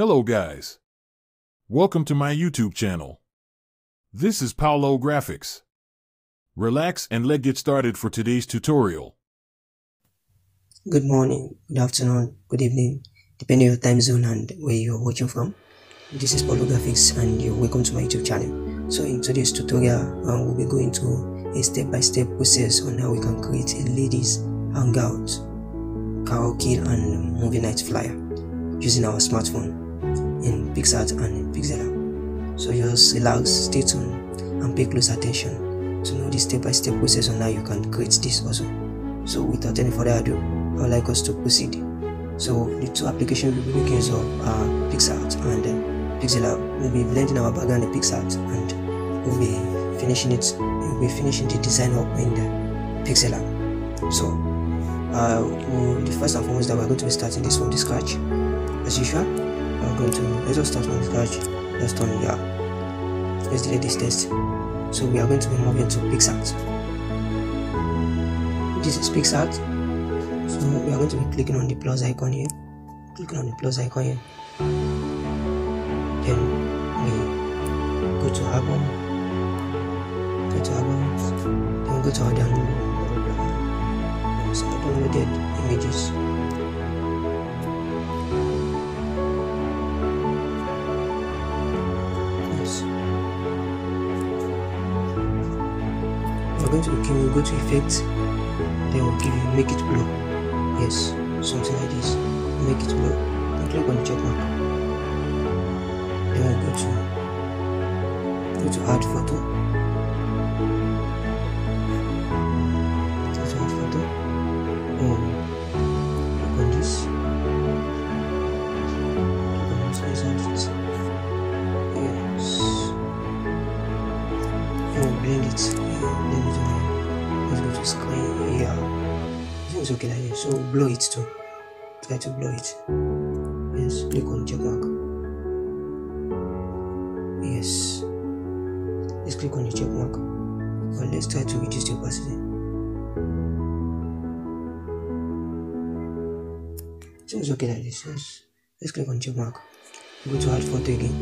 Hello guys. Welcome to my YouTube channel. This is Pauloh Graphix. Relax and let's get started for today's tutorial. Good morning, good afternoon, good evening, depending on your time zone and where you're watching from. This is Pauloh Graphix and you're welcome to my YouTube channel. So in today's tutorial, uh, we'll be going through a step-by-step -step process on how we can create a ladies hangout, karaoke and movie night flyer using our smartphone in PicsArt and in Pixellab. So just relax, stay tuned and pay close attention to know the step-by-step -step process on how you can create this also. So without any further ado, I would like us to proceed. So the two applications we'll be making use of are PicsArt and uh. We'll be blending our background in PicsArt and we'll be finishing it. We'll be finishing the design up in the Pixellab. So uh, the first and foremost that we're going to be starting this from the scratch. As usual, to let us start from scratch. Let's turn up. Let's delete this test. So we are going to be moving to PicsArt. This is PicsArt. So we are going to be clicking on the plus icon here. Clicking on the plus icon here. Then we go to album. Go to albums. Then go to our download. So downloaded images. Going to okay, we'll go to effects. Then we'll give you make it blue. Yes, something like this. Make it blue. Then click on the check mark. Then we'll go to go to add photo. Go to add photo. And click on this. Click on this result. Yes. And we'll blend it. To screen. Yeah. It's okay like this. So blow it too. Try to blow it. Yes, click on check mark. Yes. Let's click on the check mark. But let's try to reduce the opacity. So it's okay like this. Yes. Let's click on check mark. Go to add photo again.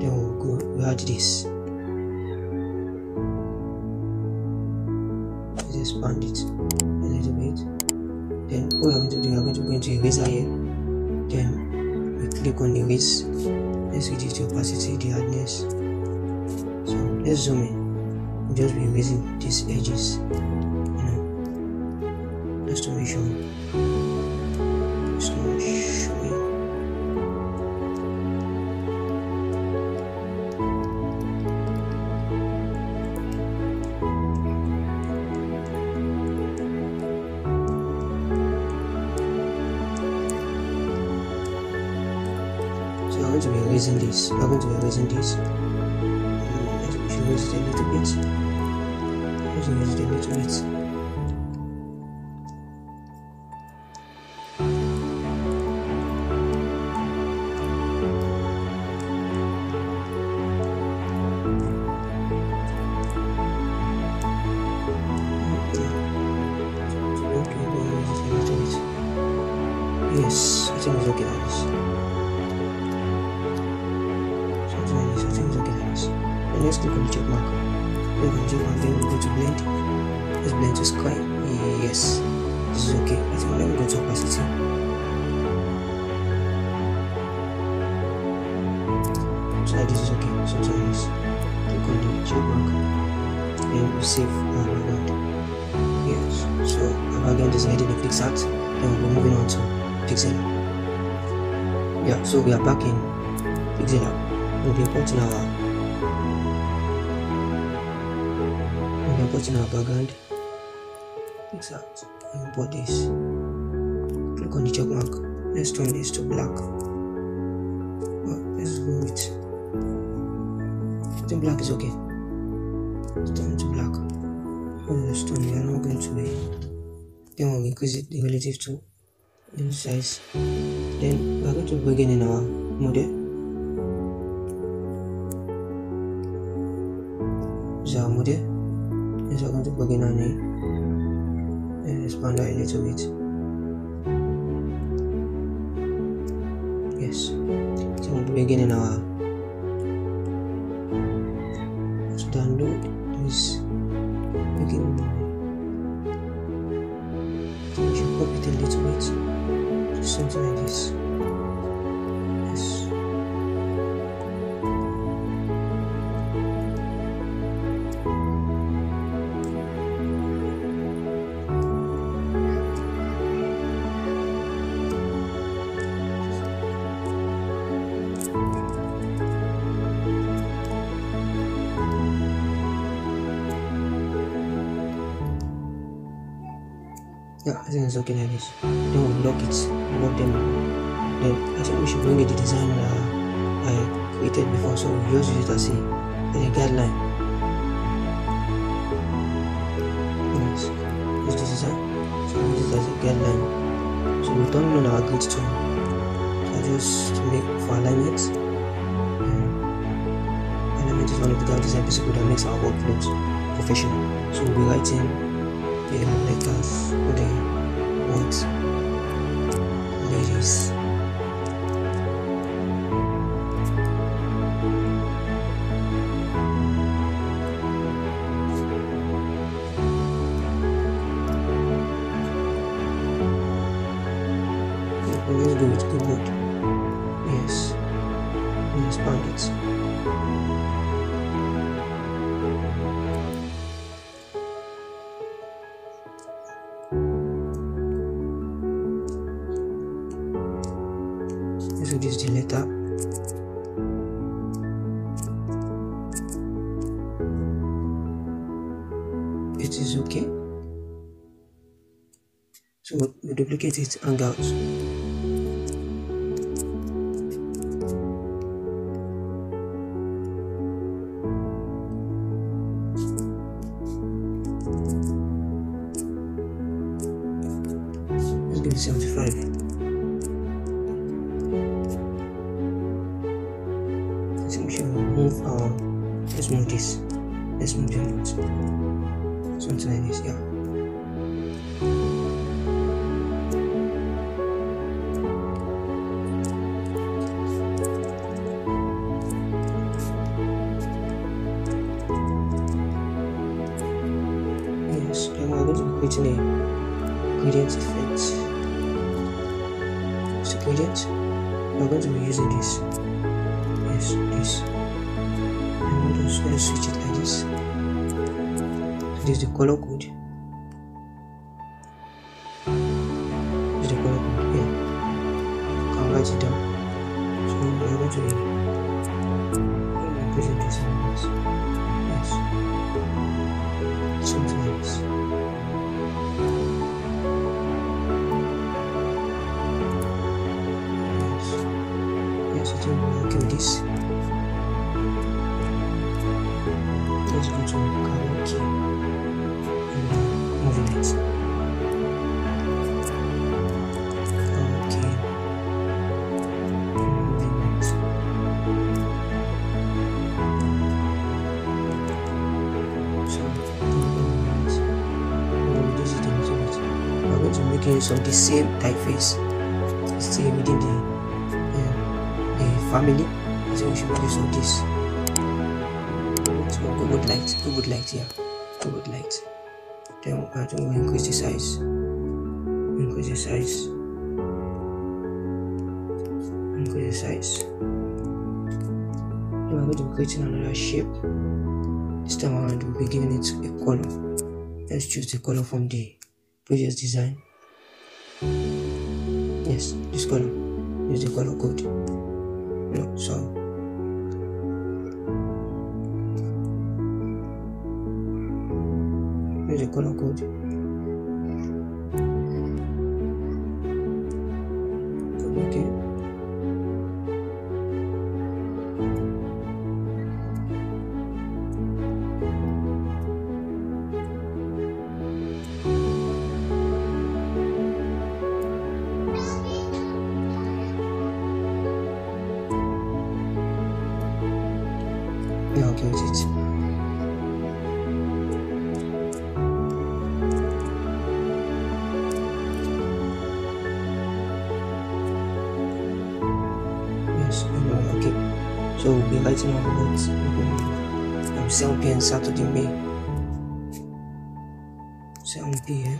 Then we'll go we add this. A little bit then what we're going to do? We're going to go into eraser here. Then we click on the erase let's reduce the opacity the hardness. So let's zoom in. We'll just be erasing these edges. You know just to make sure erasing this. Going to be erasing this. Um, we should erase a little bit. Let's erase a little bit. Then let's click on the check mark. Click on the check mark, then we go to blend. Let's blend to sky. Yes, this is okay. I think let me go to opacity. So this is okay. Like this. Click on the check mark. Then we save our background. Yes. So our background is already in PicsArt. Then we'll be moving on to Pixel. Yeah. So we are back in Pixel we'll be importing our be importing our background? Exact. Import this click on the check mark. Let's turn this to black. Well, let's go with. I think black is okay. Let's turn it to black. Let's turn we are not going to be. Then we'll increase it relative to in size. Then we are going to begin in our model is begin that a little bit yes so we'll be beginning our to download Yeah, I think it's okay like this. Then we'll lock it, lock them. Then I think we should bring it the design uh, I created before, so just use it as a, as a guideline. Yes, use this design. So we'll use it as a guideline. So we'll turn on our grid tool. So just make for alignment. Alignment is one of the graphic design principles that makes our work look professional. So we'll be writing or the words ladies Reduce the letter. It is okay. So we duplicate it and out. Let's give it 75. The notes. Something like this, yeah. Yes, we're going to be creating a gradient effect. So gradient, we're going to be using this. Yes, this. I'm going to switch it like this. So this to make use of the same typeface. Still within the uh, the family. So we should make use of this. Let's go go with light. Go light, yeah. Go with light. Then I think we'll increase the size. Increase the size. Increase the size. Then we're going to be creating another shape. This time around we'll be giving it a color. Let's choose the color from the previous design. Yes, this color. Use the color code. No, sorry. Use the color code. So we'll be writing about um, 7 p.m. Saturday, May 7 p.m.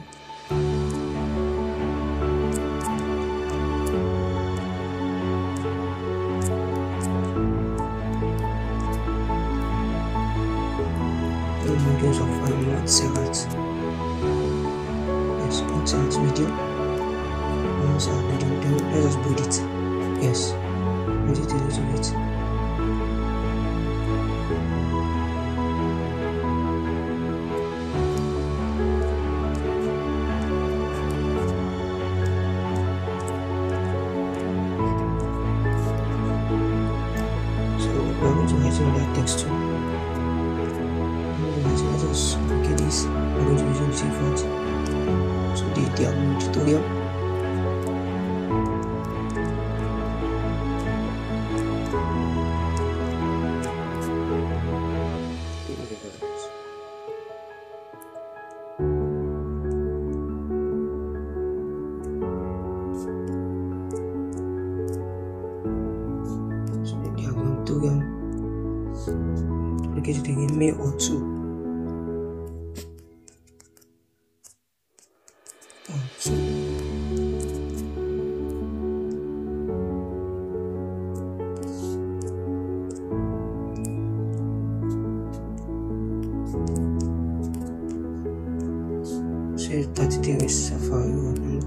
Millions of um, Montserrat. Yes, Look at it in May or two. Or two. Say 30 days safari or not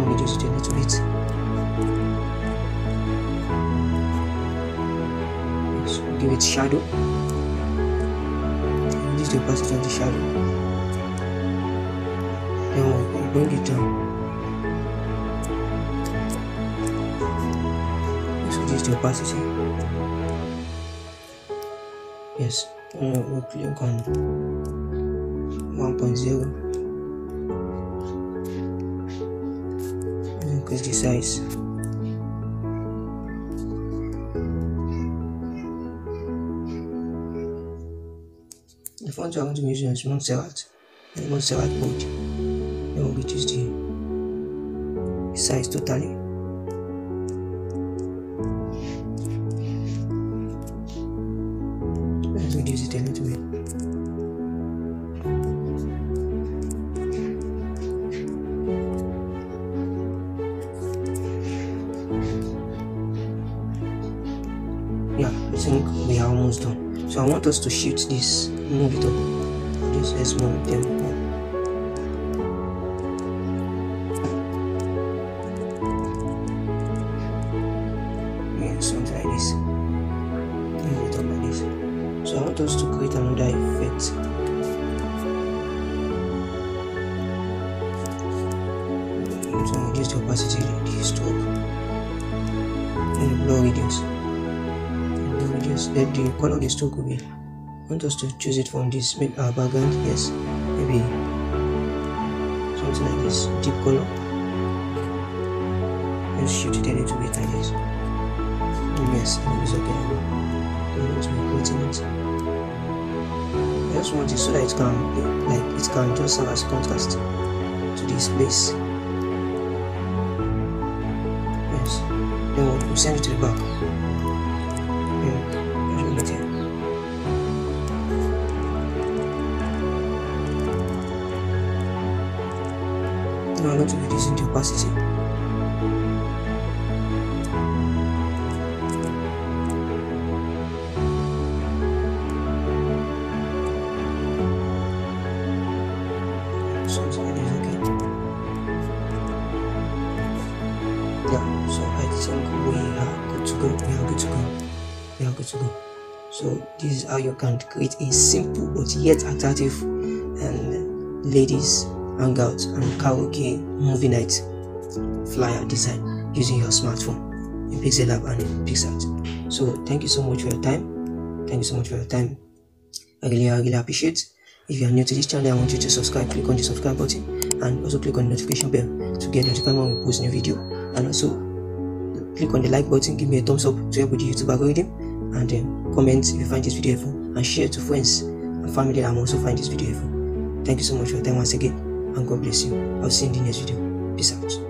Now reduce it a little bit. Yes, give it shadow. Of the shadow. Then we'll bring it down. Reduce the opacity. Yes, we'll click on 1.0 and increase the size. The font we're going to be using is Montserrat and Montserrat mode. Then we'll reduce the size us to shift this, move it up. Just let's move them up. Yeah, something like this. Move it up like this. So I want us to create another effect. So reduce the opacity, the stroke, and the blur reduce. And blur reduce. Then the color of the stroke be. I want us to choose it from this maybe our background. Yes, maybe something like this deep color. Just shoot it a little bit like this. Mm, yes, it's okay. Don't want to be creating it. I just want it so that it can like it can just serve as contrast to this place. Yes. Then we'll send it to the back. Reducing. So, so okay. Yeah, so I think we are good to go. We are good to go. We are good to go. So this is how you can create a simple but yet attractive and uh, ladies hangout and karaoke movie night flyer design using your smartphone in Pixel Lab and PicsArt. So thank you so much for your time. Thank you so much for your time. I really, I really appreciate. If you are new to this channel, I want you to subscribe. Click on the subscribe button and also click on the notification bell to get notified when we post new video. And also click on the like button, give me a thumbs up to help with the YouTube algorithm, and then comment if you find this video helpful and share to friends and family that I'm also find this video helpful. Thank you so much for your time once again, and God bless you. I'll see you in the next video. Peace out.